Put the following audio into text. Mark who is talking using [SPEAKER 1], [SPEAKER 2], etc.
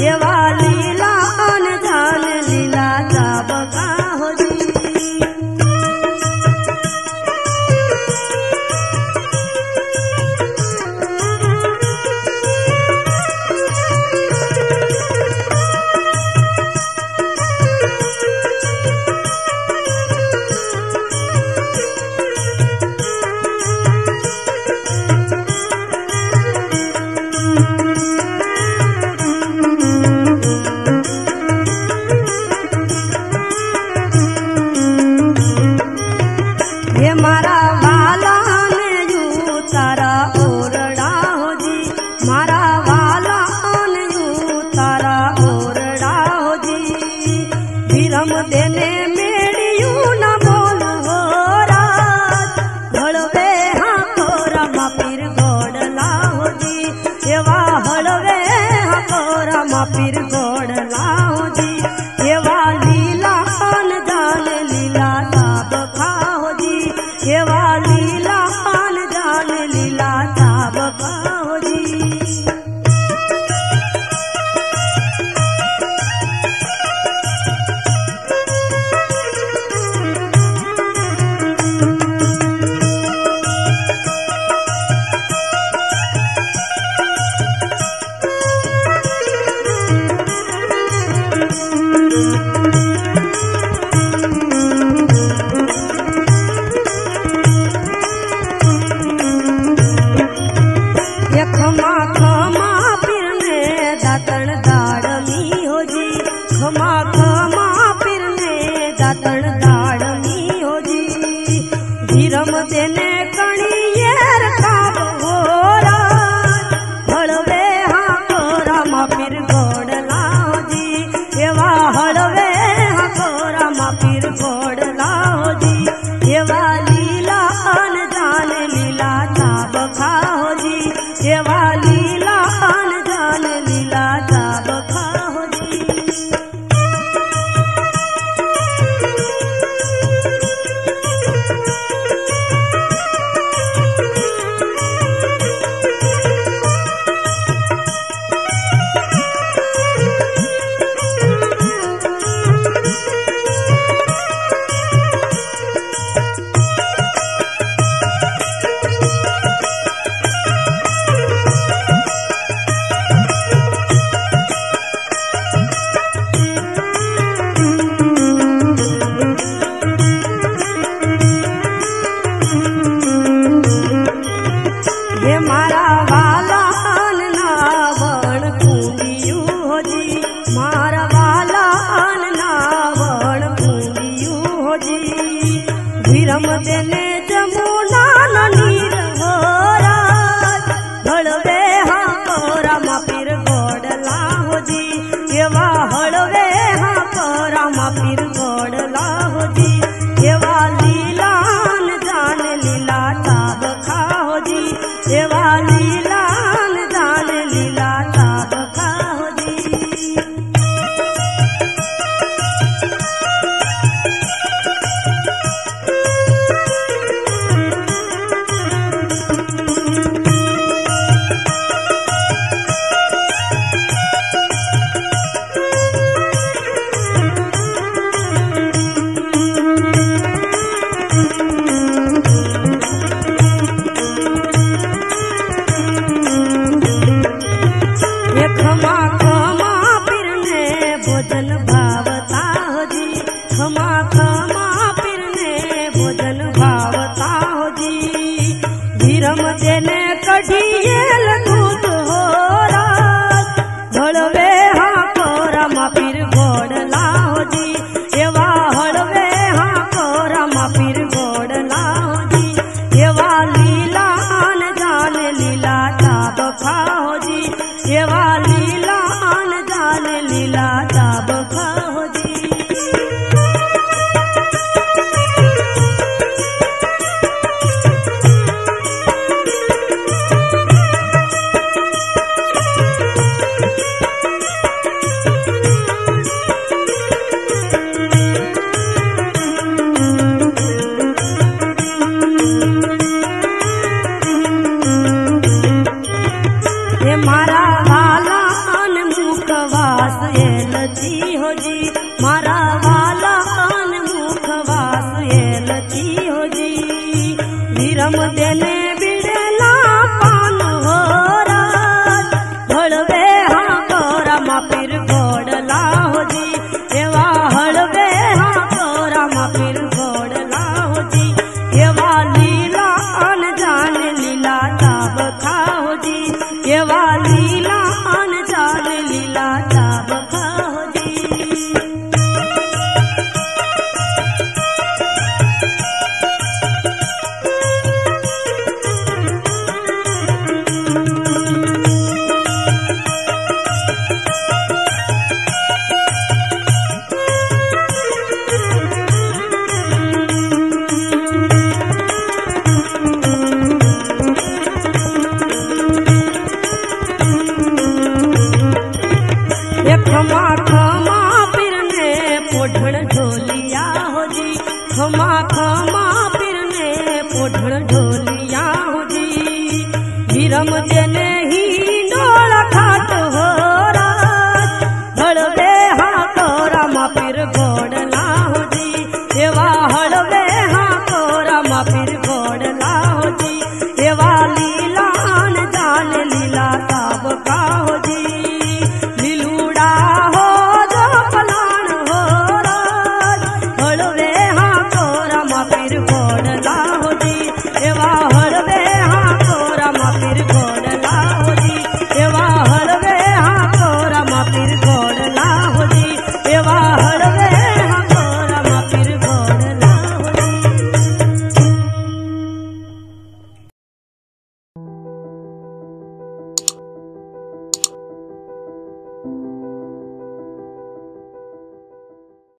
[SPEAKER 1] એવા পাপের રમતે ને જમુના નીર હોરા હળવે હા કોરામાં પીર ગોડલા હોજી એવા હળ भोजन भावता जी। क्षमा क्षमा पिरने भोजन भावता जी। धीरम देने के લચી पोठण ढोलिया हो जी। खमा खमा पिरने पोठण ढोलिया हो जी। हिरम देने